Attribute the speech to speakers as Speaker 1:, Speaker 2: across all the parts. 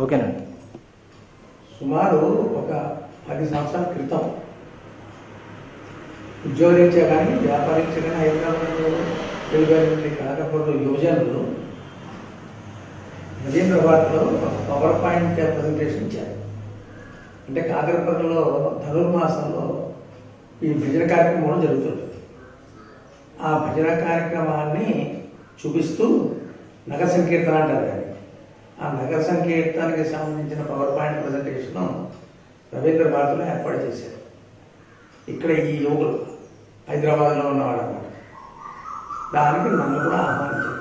Speaker 1: ఓకేనండి.
Speaker 2: సుమారు ఒక పది సంవత్సరాల క్రితం ఉద్యోగించే కానీ వ్యాపారించే కానీ హైదరాబాద్లో వెళ్ళిపోయినటువంటి కాకపూర్లో యువజనులు నరేంద్రబాద్లో ఒక పవర్ పాయింట్ ప్రజెంటేషన్ ఇచ్చారు. అంటే కాకరపల్లిలో ధనుర్మాసంలో ఈ భజన కార్యక్రమం జరుగుతుంది. ఆ భజన కార్యక్రమాన్ని చూపిస్తూ నగర సంకీర్తన అంటారు దాన్ని. ఆ నగర సంకీర్తనకి సంబంధించిన పవర్ పాయింట్ ప్రజెంటేషన్ రవీంద్ర భారతిలో ఏర్పాటు చేశారు. ఇక్కడ ఈ యువకులు హైదరాబాద్లో ఉన్నవాడు అన్నమాట దానికి నన్ను కూడా ఆహ్వానించారు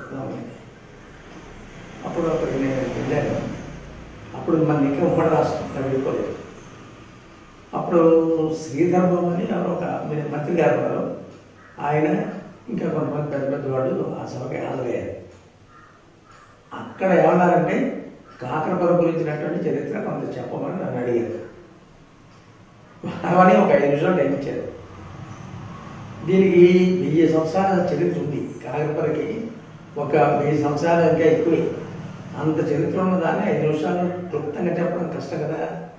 Speaker 2: అప్పుడు అక్కడికి నేను వెళ్ళాను. అప్పుడు మన ఇంకా ఉమ్మడి రాష్ట్రం వెళ్ళిపోలేదు. అప్పుడు శ్రీధర్ బాబు అని ఒక మంత్రి గారు ఆయన ఇంకా కొంతమంది పెద్ద పెద్ద ఆ సభకి హాజరయ్యారు. అక్కడ ఏమన్నారంటే కాకరపద గురించినటువంటి చరిత్ర కొంత చెప్పమని నన్ను అడిగారు. అని ఒక ఐదు నిమిషాలు టైం ఇచ్చారు. దీనికి వెయ్యి సంవత్సరాల చరిత్ర ఉంది. కాకరపదకి ఒక వెయ్యి సంవత్సరాలు ఇంకా ఎక్కువే. అంత చరిత్ర ఉన్న దాన్ని ఐదు నిమిషాలు క్లుప్తంగా చెప్పడం కష్టం కదా.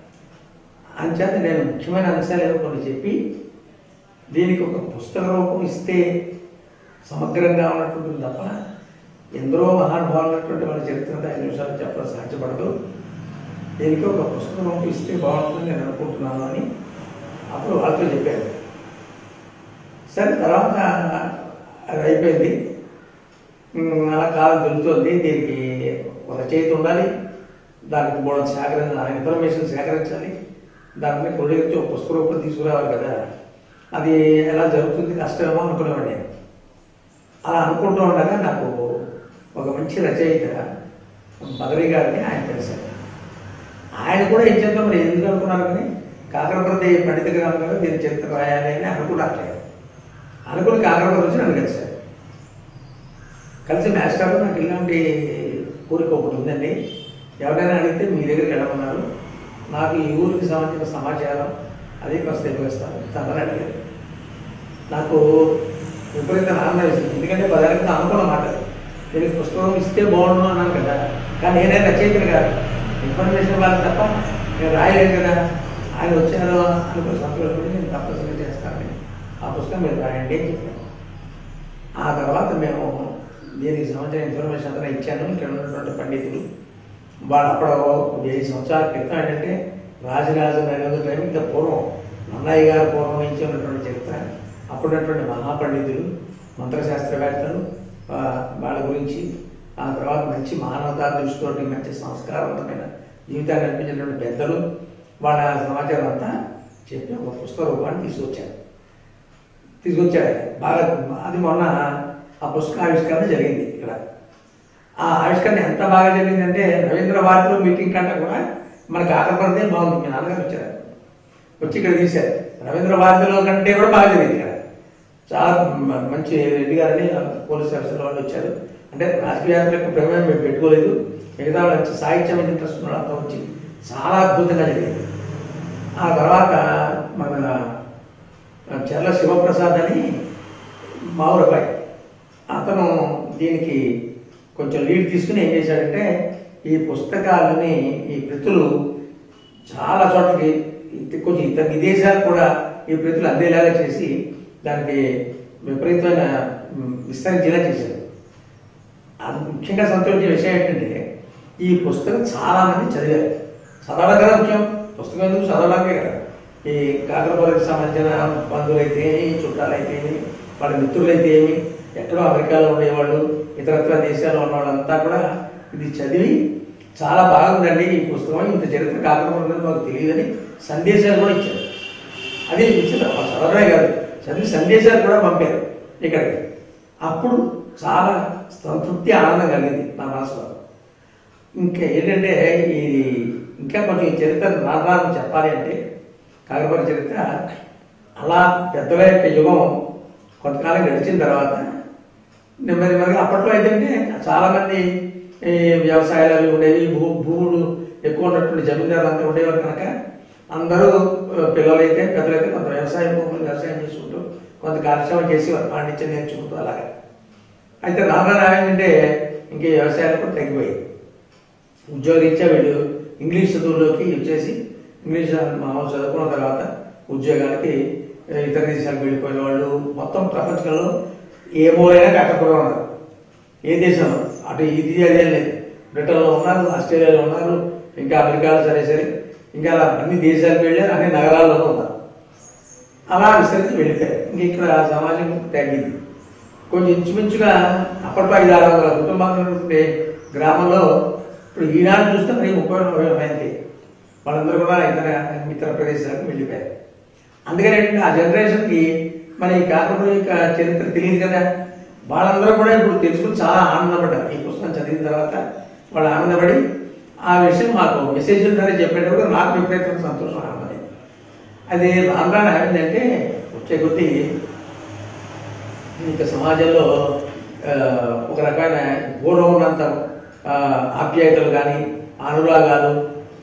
Speaker 2: అంచేత నేను ముఖ్యమైన అంశాలు ఏదో కొన్ని చెప్పి దీనికి ఒక పుస్తక రూపం ఇస్తే సమగ్రంగా ఉన్నటువంటి తప్ప ఎందరో మహానుభావులైనటువంటి మన చరిత్ర ఐదు నిమిషాలు చెప్పడం సాధ్యపడదు. దీనికి ఒక పుస్తకం పంపిస్తే ఇస్తే బాగుంటుందని నేను అనుకుంటున్నాను అని అప్పుడు వాళ్ళతో చెప్పాను సరే తర్వాత అది అయిపోయింది. అలా కాలం దొరుకుతుంది దీనికి ఒక చేతి ఉండాలి. దానికి మూడు సేకరణ ఇన్ఫర్మేషన్ సేకరించాలి. దాన్ని కొడుకు ఒక పుస్తక రూపం తీసుకురావాలి కదా. అది ఎలా జరుగుతుంది కష్టమేమో అనుకునేవాడిని. అలా అనుకుంటూ ఉండగా నాకు ఒక మంచి రచయిత బదరి గారిని ఆయన తెలిసారు. ఆయన కూడా ఏం చేద్దాం మరి? ఎందుకు అనుకున్నారు కానీ కాకరపతి పండిత గ్రామం కదా దీని చరిత్ర రాయాలి అని అనుకున్నట్లేదు. అనుకుని కాకరపతి వచ్చి నన్ను కలిశారు. కలిసి మాస్టర్ నాకు ఇలాంటి కోరిక ఒకటి ఉందండి. ఎవరైనా అడిగితే మీ దగ్గరికి వెళ్ళమన్నారు. నాకు ఈ ఊరికి సంబంధించిన సమాచారం అది కాస్త తెలియస్తాను తనని అడిగారు. నాకు విపరీత ఆనందం వేసింది. ఎందుకంటే పదార్థం అనుకున్న మాట తెలుగు పుస్తకం ఇస్తే బాగుండు అన్నాను కదా. కానీ నేనే రచయితను కాదు. ఇన్ఫర్మేషన్ వాళ్ళకి తప్ప నేను రాయలేదు కదా. ఆయన వచ్చారు అనుకుని సంతోషపడి నేను తప్పనిసరిగా చేస్తానని ఆ పుస్తకం మీరు రాయండి అని చెప్పాను. ఆ తర్వాత మేము దీనికి సంబంధించిన ఇన్ఫర్మేషన్ అంతా ఇచ్చాను. ఇక్కడ ఉన్నటువంటి పండితులు. వాళ్ళు అప్పుడు వెయ్యి సంవత్సరాల క్రితం ఏంటంటే రాజరాజు నరేంద్ర టైం ఇంకా పూర్వం నన్నయ్య గారు పూర్వం నుంచి ఉన్నటువంటి చరిత్ర. అప్పుడున్నటువంటి మహాపండితులు మంత్రశాస్త్రవేత్తలు వాళ్ళ గురించి ఆ తర్వాత మంచి మానవతా దృష్టితోటి మంచి సంస్కారవంతమైన జీవితాన్ని నడిపించినటువంటి పెద్దలు వాళ్ళ సమాచారం అంతా చెప్పి ఒక పుస్తక రూపాన్ని తీసుకొచ్చారు. తీసుకొచ్చాడు ఆయన. బాగా అది మొన్న ఆ పుస్తక ఆవిష్కరణ జరిగింది ఇక్కడ. ఆ ఆవిష్కరణ ఎంత బాగా జరిగిందంటే రవీంద్ర భారతిలో మీటింగ్ కంటే కూడా మనకు ఆకపడితే బాగుంది. మీ నాన్నగారు వచ్చారు. వచ్చి ఇక్కడ తీశారు. రవీంద్ర భారతిలో కంటే కూడా బాగా జరిగింది ఇక్కడ. చాలా మంచి రెడ్డి గారని పోలీస్ ఆఫీసర్ వాళ్ళు వచ్చారు. అంటే రాజకీయాలకు ప్రమేయం మేము పెట్టుకోలేదు. మిగతా వాళ్ళు వచ్చి సాహిత్యం ఇంట్రెస్ట్ ఉన్న అంతా వచ్చి చాలా అద్భుతంగా జరిగింది. ఆ తర్వాత మన చెర్ల శివప్రసాద్ అని మావురబాయ్ అతను దీనికి కొంచెం లీడ్ తీసుకుని ఏం చేశాడంటే ఈ పుస్తకాలని ఈ ప్రతులు చాలా చోట్లకి కొంచెం ఇతర విదేశాలకు కూడా ఈ ప్రతులు అందేలాగా చేసి దానికి విపరీతమైన విస్తరించేలా చేశారు. అది ముఖ్యంగా సంతోషించే విషయం ఏంటంటే ఈ పుస్తకం చాలా మంది చదివారు. చదవడం కదా ముఖ్యం. పుస్తకం ఎందుకు చదవడానికే కదా. ఈ కాకరపల్లికి సంబంధించిన బంధువులైతే ఏమి చుట్టాలైతే ఏమి వాళ్ళ మిత్రులైతే ఏమి ఎక్కడో అమెరికాలో ఉండేవాళ్ళు ఇతరత్ర దేశాల్లో ఉన్నవాళ్ళంతా కూడా ఇది చదివి చాలా బాగుందండి ఈ పుస్తకం. ఇంత చరిత్ర కాకరపల్లి మాకు తెలియదని సందేశాలు కూడా ఇచ్చారు. అది ఇచ్చిన చదవడమే కాదు. చదివి సందేశాలు కూడా పంపారు ఇక్కడికి. అప్పుడు చాలా సంతృప్తి ఆనందం కలిగింది నా మనసులో. ఇంకా ఏంటంటే ఈ ఇంకా కొంచెం ఈ చరిత్ర రాను చెప్పాలి అంటే కాకపోతే చరిత్ర అలా పెద్దల యొక్క యుగం కొంతకాలం గడిచిన తర్వాత నెమ్మది నెమ్మదిగా అప్పట్లో ఏంటంటే చాలామంది ఈ వ్యవసాయాలు అవి ఉండేవి భూ భూములు ఎక్కువ ఉన్నటువంటి జమీందారులు అంతా ఉండేవారు కనుక అందరూ పిల్లలైతే పెద్దలైతే కొంత వ్యవసాయ భూములు వ్యవసాయం చేసుకుంటారు కొంత కార్యక్రమం చేసి పాండిత్యం నేర్చుకుంటూ అలాగా. అయితే రామారాయణ అంటే ఇంకే వ్యవసాయాలు కూడా తగ్గిపోయాయి. ఉద్యోగరీత్యా వీళ్ళు ఇంగ్లీష్ చదువులోకి వచ్చేసి ఇంగ్లీష్ మామూలు చదువుకున్న తర్వాత ఉద్యోగాలకి ఇతర దేశాలకు వెళ్ళిపోయిన వాళ్ళు మొత్తం ప్రపంచంలో ఏ మూలైనా కట్టకుండా ఉన్నారు. ఏ దేశంలో? అటు ఇది అదే లేదు. బ్రిటన్లో ఉన్నారు ఆస్ట్రేలియాలో ఉన్నారు ఇంకా అమెరికాలో సరే సరే ఇంకా అన్ని దేశాలకు వెళ్ళారు అన్ని నగరాల్లో ఉన్నారు. అలా విస్తరించి వెళ్ళిపోయారు. ఇంక ఇక్కడ సమాజం తగ్గింది. కొంచెం ఇంచుమించుగా అప్పట్లో ఐదు ఆరు వందల కుటుంబాలు గ్రామంలో ఇప్పుడు ఈనాడు చూస్తే మరి ముప్పై నలభై మంది వాళ్ళందరూ కూడా ఇతర ఇతర ప్రదేశాలకు వెళ్ళిపోయారు. అందుకని ఆ జనరేషన్కి మరి కాకపోతే ఇక చరిత్ర తెలియదు కదా. వాళ్ళందరూ కూడా ఇప్పుడు తెలుసుకుని చాలా ఆనందపడ్డారు. ఈ పుస్తకం చదివిన తర్వాత వాళ్ళు ఆనందపడి ఆ విషయం మాకు మెసేజ్ ద్వారా చెప్పేటప్పుడు నాకు విపరీతం సంతోషం ఆనందమైంది అది రాను ఏమైందంటే వచ్చే కొద్దీ ఇంకా సమాజంలో ఒక రకమైన గౌరవం ఉన్నంత ఆప్యాయతలు కానీ అనురాగాలు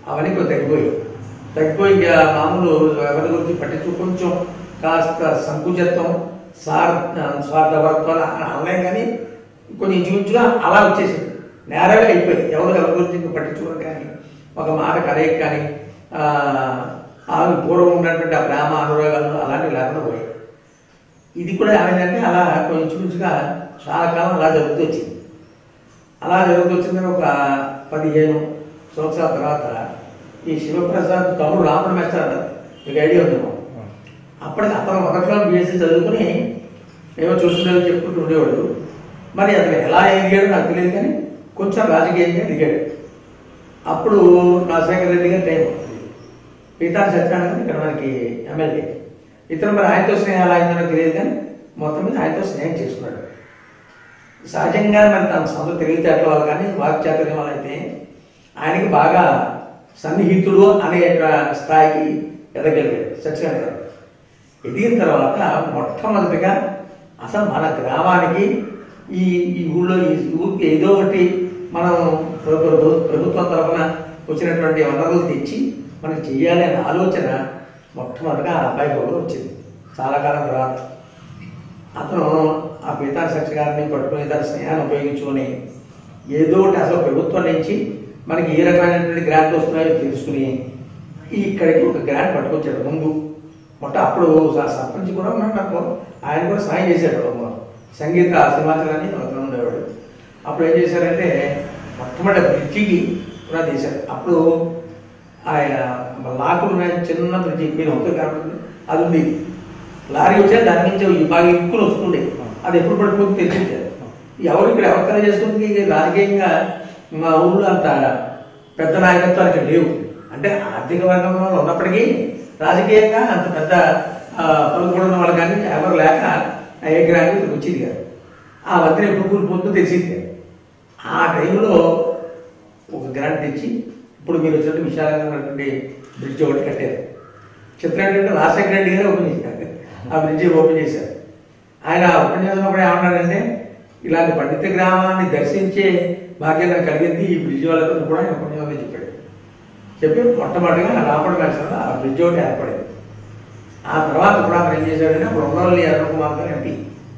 Speaker 2: అవన్నీ కొంచెం తగ్గిపోయాయి. తగ్గిపోయి ఇంకా మామూలు ఎవరి గురించి పట్టించు కొంచెం కాస్త సంకుచత్వం సార్ స్వార్థవర్తాలు అనలేం కానీ కొన్ని ఇంచుమించుగా అలా వచ్చేసింది. నేరగా అయిపోయింది ఎవరు ఎవరి గురించి పట్టించుకోవడం కానీ ఒక మాట కలయిక కానీ ఆమె పూర్వం ఉన్నటువంటి ఆ ప్రేమ అనురాగాలు అలాంటివి లేకుండా పోయాయి. ఇది కూడా ఏమైందంటే అలా కొంచెం కొంచెంగా చాలా కాలం అలా జరుగుతూ వచ్చింది. అలా జరుగుతూ వచ్చిందని ఒక పదిహేను సంవత్సరాల తర్వాత ఈ శివప్రసాద్ తమ్ముడు రాముడు మెస్టర్ మీకు ఐడియా ఉందేమో అప్పటికి అతను మొదట్లో బీఎస్సీ చదువుకుని ఏమో చూస్తుండేవి చెప్పుకుంటూ ఉండేవాడు. మరి అతను ఎలా ఎదిగాడో నాకు తెలియదు కానీ కొంచెం రాజకీయంగా ఎదిగాడు అప్పుడు రాజశేఖర రెడ్డి గారు టైం పీతా సత్యనారాయణ ఇక్కడ మనకి ఎమ్మెల్యే. ఇతను మరి ఆయనతో స్నేహం ఎలా అయిందో తెలియదు కానీ మొత్తం మీద ఆయనతో స్నేహం చేసుకున్నాడు. సహజంగా మరి తన సొంత తెలివితేటల వల్ల కానీ వాక్చాతుర్యం వల్ల అయితే ఆయనకి బాగా సన్నిహితుడు అనే స్థాయికి ఎదగలిగాడు సత్యనారాయణ గారు. ఎదిగిన తర్వాత మొట్టమొదటిగా అసలు మన గ్రామానికి ఈ ఈ ఊళ్ళో ఈ ఊరికి ఏదో ఒకటి మనం ప్రభుత్వం తరఫున వచ్చినటువంటి వనరులు తెచ్చి మనకి చేయాలి అనే ఆలోచన మొట్టమొదటిగా ఆ అబ్బాయి కూడా వచ్చింది. చాలా కాలం తర్వాత. అతను ఆ పీతా శక్తి గారిని పట్టుకుని తన స్నేహాన్ని ఉపయోగించుకొని ఏదో ఒకటి అసలు ప్రభుత్వం నుంచి మనకి ఏ రకమైనటువంటి గ్రాంట్ వస్తున్నాయో తెలుసుకుని ఇక్కడికి ఒక గ్రాంట్ పట్టుకొచ్చాడు ముందు. మొట్ట అప్పుడు సర్పంచ్ కూడా ఉన్నాడు నాకు. ఆయన కూడా సాయం చేశాడు. సంగీత సింహాచలాన్ని అతను ఉండేవాడు. అప్పుడు ఏం చేశారంటే మొట్టమొదటి బ్రిడ్జికి కూడా తీశారు. అప్పుడు ఆయన లాకులు ఉన్నాయి చిన్న బ్రిడ్జి మీరు అవుతుంది కాబట్టి అది ఉంది. లారీ వచ్చే దాని నుంచి బాగా ఎక్కువ వస్తుండే. అది ఎప్పుడు పడిపోతుంది తెలిసిందే ఎవరు ఇక్కడ ఎవరికైనా చేసుకుంది రాజకీయంగా మా ఊళ్ళో అంత పెద్ద నాయకత్వం ఇక్కడ లేవు. అంటే ఆర్థిక వర్గంలో ఉన్నప్పటికీ రాజకీయంగా అంత పెద్ద ఆ, ఉన్న వాళ్ళు కానీ ఎవరు లేక ఆ ఏ గ్రామం ఇక్కడికి వచ్చేది కాదు. ఆ వద్ద ఎప్పుడు కూలిపోతుందో తెలిసింది. ఆ టైంలో ఒక గ్రాంట్ తెచ్చి ఇప్పుడు మీరు వచ్చినట్టు విశాలంగా ఉన్నటువంటి బ్రిడ్జ్ ఒకటి కట్టారు. చిత్రం ఏంటంటే రాజశేఖర రెడ్డి గారు ఓపెన్ చేశారు. ఆ బ్రిడ్జి ఓపెన్ చేశారు. ఆయన ఓపెన్ చేసినప్పుడు ఏమన్నాడంటే ఇలాంటి పండిత గ్రామాన్ని దర్శించే భాగ్యం నాకు కలిగింది ఈ బ్రిడ్జ్ వాళ్ళతో కూడా ఆయన పుణ్యవాళ్ళు చెప్పాడు. చెప్పి మొట్టమొదటిగా రాముడు మేసలో ఆ బ్రిడ్జ్ ఒకటి ఏర్పడింది. ఆ తర్వాత కూడా అతను ఏం చేశాడంటే అప్పుడు ఉన్నవల్లి అరుణ్ కుమార్ గారు ఎంపీ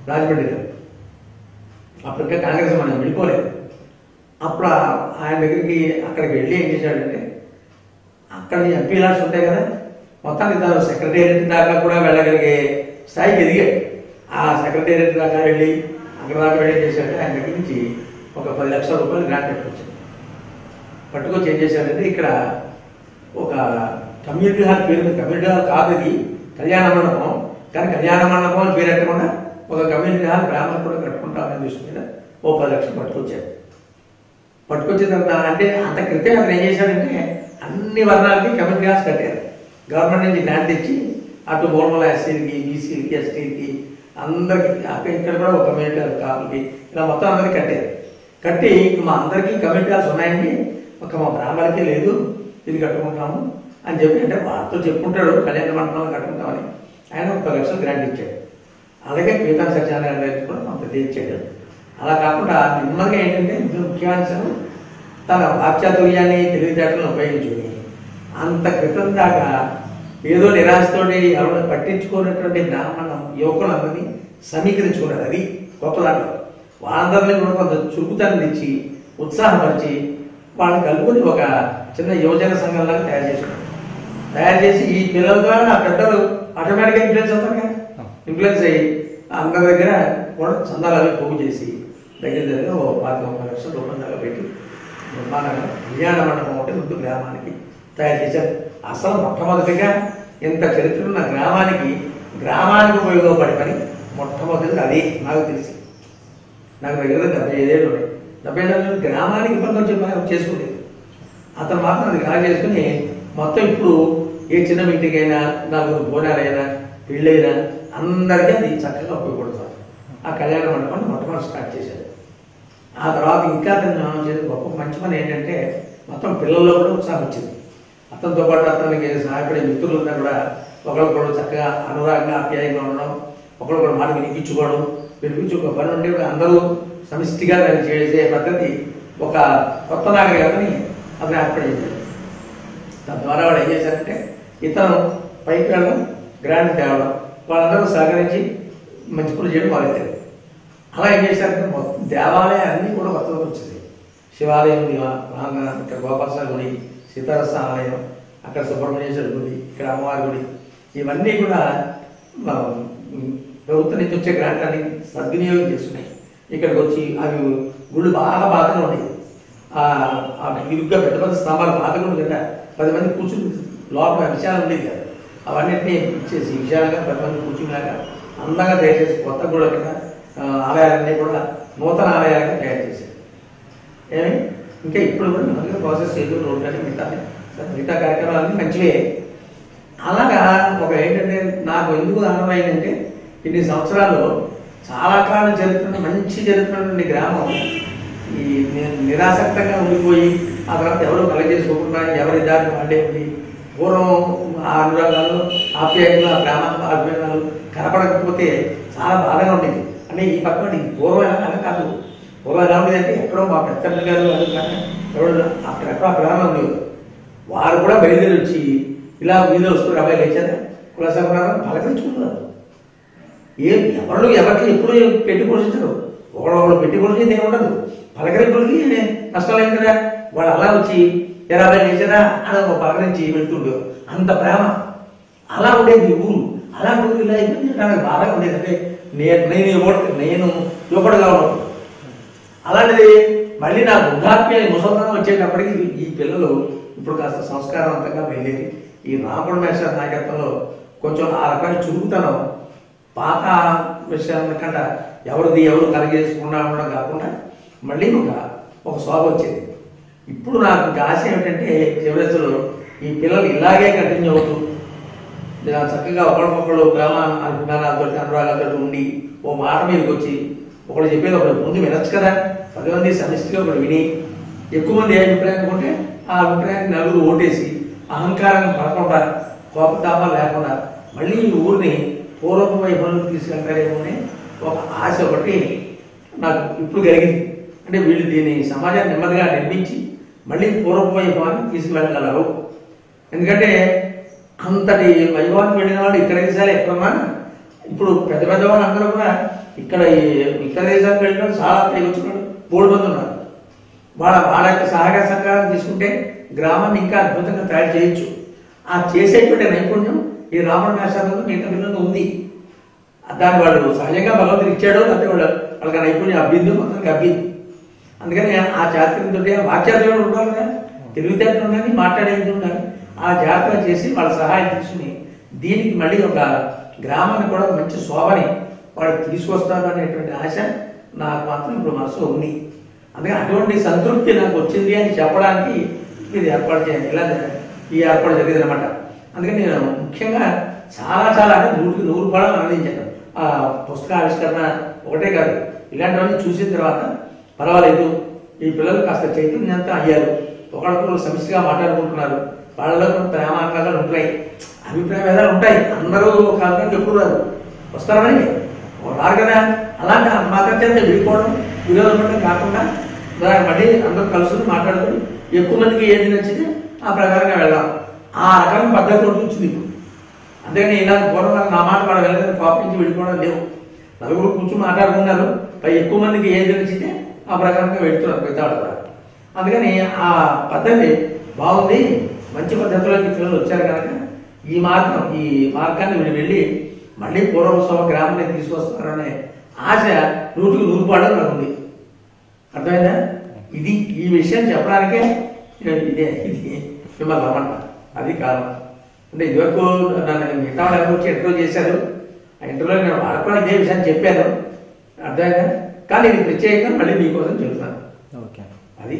Speaker 2: రాజమండ్రి గారు. అప్పుడు కాంగ్రెస్ మనం విడిపోలేదు అప్పుడు ఆయన దగ్గరికి అక్కడికి వెళ్ళి ఏం చేశాడంటే అక్కడ ఎంపీ లాడ్స్ ఉంటాయి కదా మొత్తానికి తను సెక్రటేరియట్ దాకా కూడా వెళ్ళగలిగే స్థాయికి ఎదిగాడు. ఆ సెక్రటేరియట్ దాకా వెళ్ళి అక్కడ దాకా వెళ్ళి చేశాడంటే ఆయన దగ్గర నుంచి ఒక పది లక్షల రూపాయలు గ్రాంట్ పట్టుకొచ్చాడు పట్టుకొచ్చి ఏం చేశాడంటే ఇక్కడ ఒక కమ్యూనిటీ హాల్ పేరు కమ్యూనిటీ హాల్ కాదు ఇది కళ్యాణ మండపం. కానీ కళ్యాణ మండపం అని పేరు పెట్టకుండా ఒక కమ్యూనిటీ హాల్ బ్రాహ్మణ్ కూడా కట్టుకుంటామనే దృష్టి మీద ఓ పది లక్షలు పట్టుకొచ్చాడు. పట్టుకొచ్చేదంతా అంటే అంత క్రితం అతను ఏం చేశాడంటే అన్ని వర్ణాలకి కమ్యూనిటీ హాల్స్ కట్టారు. గవర్నమెంట్ నుంచి గ్రాంట్ తెచ్చి అటు బోర్మల ఎస్సీలకి బీసీలకి ఎస్టీలకి అందరికీ అక్కడ ఇక్కడ కూడా ఒక కమ్యూనిటీ హాల్ కాపులకి ఇలా మొత్తం అందరికి కట్టారు. కట్టి మా అందరికీ కమ్యూనిటీ గ్యాస్ ఉన్నాయండి. ఒక మా బ్రాహ్మణకే లేదు. ఇది కట్టుకుంటాము అని చెప్పి అంటే వాళ్ళతో చెప్పుకుంటాడు కళ్యాణ మండపం కట్టుకుంటామని. ఆయన ఒక లక్షలు గ్రాంట్ ఇచ్చాడు. అలాగే పీతా సత్యనారాయణ గారికి కూడా కొంత ఇచ్చాడు. అలా కాకుండా నెమ్మదిగా ఏంటంటే ముఖ్యాంశం తన వాక్చాతుర్యాన్ని తెలివితేటలను ఉపయోగించుకుని అంత క్రితం దాకా ఏదో నిరాశతోటి ఎవరు పట్టించుకున్నటువంటి బ్రాహ్మణ యువకులందరినీ సమీకరించుకున్నారు. అది గొప్ప దాంట్లో వాళ్ళందరినీ కూడా కొంత చురుకుతనం ఇచ్చి ఉత్సాహపరిచి వాళ్ళని కలుపుకొని ఒక చిన్న యువజన సంఘంలాగా తయారు చేసుకున్నాం తయారు చేసి ఈ పిల్లల ద్వారా ఆ పెద్దలు ఆటోమేటిక్గా ఇన్ఫ్లుయెన్స్ అవుతారు కదా. ఇన్ఫ్లుయెన్స్ అయ్యి అందరి దగ్గర కూడా చందాలు అవి పోగు చేసి దగ్గర దగ్గర ఓ పాతిక ముప్పై లక్షల రూపాయల పెట్టి బ్రహ్మాండంగా కళ్యాణ మండపం ఒకటి ముందు గ్రామానికి తయారు చేశారు. అసలు మొట్టమొదటిగా ఇంత చరిత్ర ఉన్న గ్రామానికి గ్రామానికి ఉపయోగపడే పని మొట్టమొదటిది అదే నాకు తెలిసి. నాకు దగ్గర డెబ్బై ఐదేళ్ళు ఉన్నాయి. డెబ్బై ఐదేళ్ళు గ్రామానికి ఇబ్బంది చెప్పి చేసుకునేది అతను మాత్రం అది కాల్ చేసుకుని మొత్తం ఇప్పుడు ఏ చిన్న ఇంటికైనా నాలుగు నలుగురు బోనాలైనా పెళ్ళైనా అందరికీ అది చక్కగా ఉపయోగపడుతుంది. ఆ కళ్యాణ మండపాన్ని మొట్టమొదటి స్టార్ట్ చేశారు. ఆ తర్వాత ఇంకా అతను చేసే గొప్ప మంచి పని ఏంటంటే మొత్తం పిల్లల్లో కూడా ఉత్సాహం వచ్చింది. అతనితో పాటు అతనికి సహాయపడే మిత్రులంతా కూడా ఒకరికొకరు చక్కగా అనురాగంగా ఆప్యాయంగా ఉండడం ఒకరికొకరు మాట వినిపించుకోవడం వినిపించుకో పని ఉంటే అందరూ సమిష్టిగా దాన్ని చేసే పద్ధతి ఒక కొత్త నాగరికతని అతను ఏర్పడించాడు తద్వారా వాడు ఏం చేశారంటే ఇతను పైకి వెళ్ళడం గ్రాండ్ తేవడం వాళ్ళందరూ సహకరించి మంచి పనులు చేయడం మొదలెట్టారు అలా ఏం చేశారంటే మొత్తం దేవాలయాలన్నీ కూడా కొత్తగా వచ్చింది శివాలయం ఉంది ఇక్కడ గోపాలస్వామి గుడి సీతారస్థ ఆలయం అక్కడ సుబ్రహ్మణ్యేశ్వర గుడి ఇక్కడ అమ్మవారి గుడి ఇవన్నీ కూడా ప్రభుత్వం నుంచి వచ్చే గ్రాంట్ సద్వినియోగం చేసుకున్నాయి. ఇక్కడికి వచ్చి అవి గుళ్ళు బాగా బాధగా ఉన్నాయి. ఇరుగ్గా పెద్ద పెద్ద స్తంభాలు బాధగా ఉంది కదా. పది మంది కూర్చుని లోపల విషయాలు ఉండేది కదా. అవన్నిటిని ఇచ్చేసి విషయాలుగా పది మంది కూర్చునేలాగా అందంగా దయచేసి కొత్త గుళ్ళ కింద ఆలయాలన్నీ కూడా నూతన ఆలయాలుగా తయారు చేశారు. ఏమి? ఇంకా ఇప్పుడు కూడా మనకి ప్రాసెస్ చేయదు రోడ్డు కానీ మిగతా మిగతా కార్యక్రమాలన్నీ మంచివే. అలాగా ఒక ఏంటంటే నాకు ఎందుకు అర్థమైందంటే ఇన్ని సంవత్సరాలు చాలా కాలం జరుగుతున్న మంచి జరుగుతున్నటువంటి గ్రామం ఈ నేను నిరాసక్తంగా ఉండిపోయి ఆ తర్వాత ఎవరు కలెక్ట్ చేసుకోకుండా ఎవరి దారి పండేది ఉండి పూర్వం ఆ అనురాగాలు ఆప్యాయతలు ఆ గ్రామాల అభిమానాలు కనపడకపోతే చాలా బాధగా ఉండేది. అంటే ఈ పక్కన ఈ పూర్వం అలా కాదు. పూర్వం ఎలా ఉండేది ఎక్కడో మా పెద్ద గారు అది కానీ ఎవరు అక్కడెక్కడో ఆ గ్రామం వారు కూడా బయలుదేరి వచ్చి ఇలా మీద వస్తున్నారు అబ్బాయి లేచారా. కులసభ్రాలు పలకరించుకున్నారు. ఏం ఎవరు ఎవరికి ఎప్పుడు పెట్టి పోషించరు. ఒకడు ఒకడు పెట్టి పోషించేది ఏమి ఉండదు. పలకరింపులకి నష్టం కదా? వాళ్ళు అలా వచ్చి ఎరా అబ్బాయి లేచారా? అని ఒక పలకరించి వెళ్తుండు అంత ప్రేమ. అలా ఉండేది ఊరు. అలా ఊరు ఇలా అయిపోయింది నాకు బాగా ఉండేది. అంటే నేను నేను యువకుడు నేను యువకుడుగా ఉండదు అలాంటిది మళ్ళీ నా వృద్ధాప్యాన్ని ముసల్దానం వచ్చేటప్పటికి ఈ పిల్లలు ఇప్పుడు కాస్త సంస్కారవంతంగా వెళ్ళేది. ఈ రాముడు మేషాల నాయకత్వంలో కొంచెం ఆ రకమైన చురుకుతనం పాత విషయాల కన్నా ఎవరిది ఎవరు కలిగేసుకున్నా ఉండడం కాకుండా మళ్ళీ ఒక ఒక శోభ వచ్చేది. ఇప్పుడు నాకు ఆశ ఏమిటంటే చివరిలో ఈ పిల్లలు ఇలాగే కంటిన్యూ అవుతూ ఇలా చక్కగా ఒకరికొకరు ప్రేమ అభిమానాలతో అనురాగాలతో ఉండి ఓ మాట మీదకి వచ్చి ఒకడు చెప్పేది ఒకడు ముందు వినొచ్చు కదా. పది మంది సమిష్టిగా ఒకడు విని ఎక్కువ మంది ఏ అభిప్రాయం ఉంటే ఆ అభిప్రాయానికి నలుగురు ఓటేసి అహంకారం పడకుండా కోపతాపాలు లేకుండా మళ్ళీ ఈ ఊరిని పూర్వపు వైభవంలోకి తీసుకెళ్తారేమో అని ఒక ఆశ ఒకటి నాకు ఇప్పుడు కలిగింది. అంటే వీళ్ళు దీన్ని సమాజాన్ని నెమ్మదిగా నిర్మించి మళ్ళీ పూర్వపు వైభవాన్ని తీసుకువెళ్ళగలరు. ఎందుకంటే అంతటి వైభవాన్ని వెళ్ళిన వాళ్ళు ఇతర దేశాలు ఎక్కడున్నా ఇప్పుడు పెద్ద పెద్ద వాళ్ళు అందరూ కూడా ఇక్కడ ఇతర దేశాలకు వెళ్ళిన చాలా పైకి వచ్చిన మూడు మంది ఉన్నారు. వాళ్ళ వాళ్ళ యొక్క సహకార సహకారం తీసుకుంటే గ్రామాన్ని ఇంకా అద్భుతంగా తయారు చేయొచ్చు. ఆ చేసేటువంటి నైపుణ్యం ఈ రావణ మేషాలలో మిగతా పిల్లలు ఉంది. దాన్ని వాళ్ళు సహజంగా భగవంతుడు ఇచ్చాడు లేకపోతే వాళ్ళు వాళ్ళకి నైపుణ్యం అబ్బింది మొత్తానికి అబ్బింది అందుకని ఆ చాతుర్యంతో వాక్యాలు ఉండాలి కదా. తెలివితేటలు ఉండాలి మాట్లాడేది ఉండాలి. ఆ జాతర చేసి వాళ్ళ సహాయం తీసుకుని దీనికి మళ్ళీ ఒక గ్రామాన్ని కూడా మంచి శోభని వాళ్ళు తీసుకొస్తారు అనేటువంటి ఆశ నాకు మాత్రం ఇప్పుడు మనసులో ఉంది. అందుకని అటువంటి సంతృప్తి నాకు వచ్చింది అని చెప్పడానికి ఇది ఏర్పాటు చేయాలి ఇలా ఈ ఏర్పాటు జరిగింది అనమాట అందుకని నేను ముఖ్యంగా చాలా చాలా అంటే నూరుకి నూరు పడాలని ఆనందించాను. ఆ పుస్తక ఆవిష్కరణ ఒకటే కాదు ఇలాంటివన్నీ చూసిన తర్వాత పర్వాలేదు ఈ పిల్లలు కాస్త చైతన్యంతో అయ్యారు. ఒకరికొకరు సమస్యగా మాట్లాడుకుంటున్నారు. వాళ్ళలో ప్రేమ అనురాగాలు ఉంటాయి. అభిప్రాయం ఏదైనా ఉంటాయి. అందరూ కాకుండా ఎప్పుడు రాదు వస్తారని రారు కదా. అలాంటి మాత్రం చేత విడిపోవడం విరోధం ఉండడం కాకుండా దాని మళ్ళీ అందరూ కలుసుకుని మాట్లాడుకుని ఎక్కువ మందికి ఏది నచ్చితే ఆ ప్రకారంగా వెళ్ళాం ఆ రకమైన పద్ధతి ఒకటి వచ్చింది ఇప్పుడు. అంతేగాని ఇలా పూర్వం నాకు నా మాట మనం వెళ్ళదని కోపించి విడిపోవడం లేవు నలుగురు కూర్చొని మాట్లాడుకున్నారు. పై ఎక్కువ మందికి ఏది నచ్చితే ఆ ప్రకారంగా వెళ్తున్నారు పెద్దవాళ్ళు కూడా. అందుకని ఆ పద్ధతి బాగుంది. మంచి పద్ధతిలోకి పిల్లలు వచ్చారు కనుక ఈ మార్గం ఈ మార్గాన్ని వీళ్ళు వెళ్ళి మళ్ళీ పూర్వోత్సవ గ్రామాన్ని తీసుకొస్తారనే ఆశ నూటికి నూరు పాడలు నాకు ఉంది. అర్థమైందా? ఇది ఈ విషయం చెప్పడానికే ఇదే ఇది మిమ్మల్ని రమ్మంట. అది కారణం. అంటే ఇదివరకు నన్ను మిగతా వాళ్ళు వచ్చి ఇంటర్వ్యూ చేశారు. ఆ ఇంటర్వ్యూలో నేను వాళ్ళకు కూడా ఇదే విషయాన్ని చెప్పాను. అర్థమైందా? కానీ ఇది ప్రత్యేకంగా మళ్ళీ మీకోసం చెప్తున్నాను
Speaker 1: ఓకే.
Speaker 2: అది